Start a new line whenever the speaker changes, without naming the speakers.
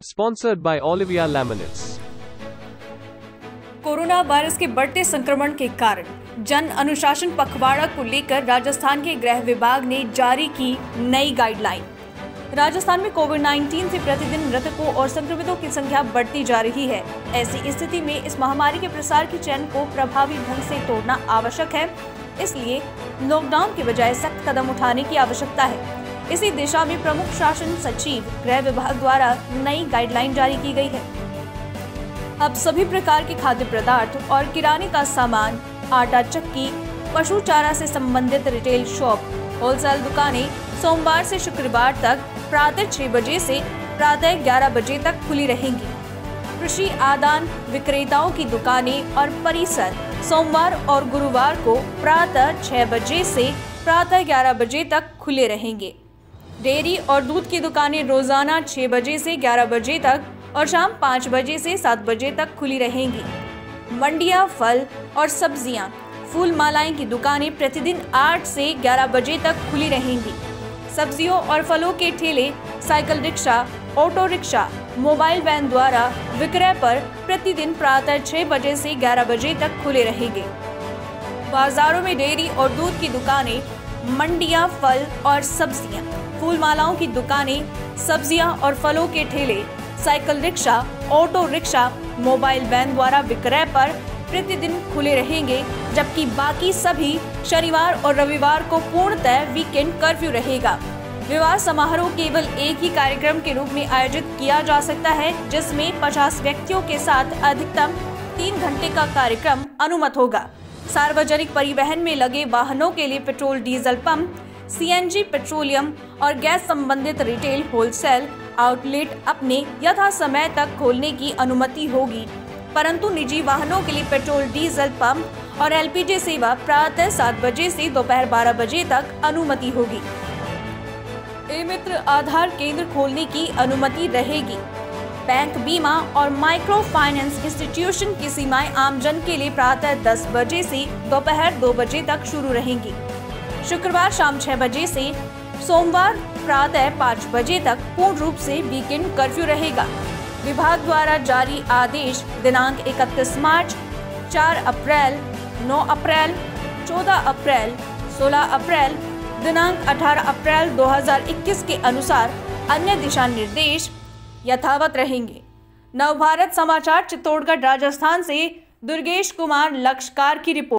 Sponsored by Olivia Laminates.
Corona virus के बढ़ते संक्रमण के कारण जन अनुशासन पखवाड़ा को लेकर राजस्थान के गृह विभाग ने जारी की नई गाइडलाइन राजस्थान में कोविड 19 से प्रतिदिन मृतकों और संक्रमितों की संख्या बढ़ती जा रही है। ऐसी स्थिति में इस महामारी के प्रसार की चैन को प्रभावी ढंग से तोड़ना आवश्यक है। इसलिए लॉकडाउन के बजाय सख्त कदम उठाने की आवश्यकता है। इसी दिशा में प्रमुख शासन सचिव गृह विभाग द्वारा नई गाइडलाइन जारी की गई है। अब सभी प्रकार के खाद्य पदार्थ और किराने का सामान, आटा चक्की, पशु चारा से संबंधित रिटेल शॉप होलसेल दुकानें सोमवार से शुक्रवार तक प्रातः छह बजे से प्रातः ग्यारह बजे तक खुली रहेंगी। कृषि आदान विक्रेताओं की दुकानें और परिसर सोमवार और गुरुवार को प्रातः छह बजे से प्रातः ग्यारह बजे तक खुले रहेंगे। डेयरी और दूध की दुकानें रोज़ाना छह बजे से ग्यारह बजे तक और शाम पाँच बजे से सात बजे तक खुली रहेंगी। मंडियाँ, फल और सब्ज़ियाँ फूल मालाएँ की दुकानें प्रतिदिन आठ से ग्यारह बजे तक खुली रहेंगी। सब्जियों और फलों के ठेले, cycle rickshaw, auto rickshaw, mobile van द्वारा विक्रय पर प्रतिदिन प्रातः छह बजे से ग्यारह बजे तक खुले रहेंगे। बाजारों में डेयरी और दूध की दुकानें, मंडियाँ, फल और सब्ज़ियाँ। फूल मालाओं की दुकानें, सब्ज़ियाँ और फलों के ठेले, cycle rickshaw, auto rickshaw, mobile van द्वारा विक्रय पर प्रतिदिन खुले रहेंगे, जबकि बाकी सभी शनिवार और रविवार को पूर्णतः वीकेंड कर्फ्यू रहेगा। विवाह समारोह केवल एक ही कार्यक्रम के रूप में आयोजित किया जा सकता है, जिसमें 50 व्यक्तियों के साथ अधिकतम तीन घंटे का कार्यक्रम अनुमत होगा। सार्वजनिक परिवहन में लगे वाहनों के लिए petrol, diesel pump CNG petroleum और गैस संबंधित रिटेल होलसेल आउटलेट अपने यथा समय तक खोलने की अनुमति होगी। परंतु निजी वाहनों के लिए पेट्रोल, डीजल पंप और एलपीजी सेवा प्रातः सात बजे से दोपहर बारह बजे तक अनुमति होगी। ए मित्र, आधार केंद्र खोलने की अनुमति रहेगी। बैंक बीमा और माइक्रो फाइनेंस इंस्टीट्यूशन की सीमाएँ आमजन के लिए प्रातः 10 बजे से दोपहर 2 बजे तक शुरू रहेंगी। शुक्रवार शाम छह बजे से सोमवार प्रातः पाँच बजे तक पूर्ण रूप से वीकेंड कर्फ्यू रहेगा। विभाग द्वारा जारी आदेश दिनांक 31 मार्च 4 अप्रैल 9 अप्रैल 14 अप्रैल 16 अप्रैल, दिनांक 18 अप्रैल 2021 के अनुसार अन्य दिशा निर्देश यथावत रहेंगे। नवभारत समाचार, चित्तौड़गढ़, राजस्थान से दुर्गेश कुमार लक्षकार की रिपोर्ट।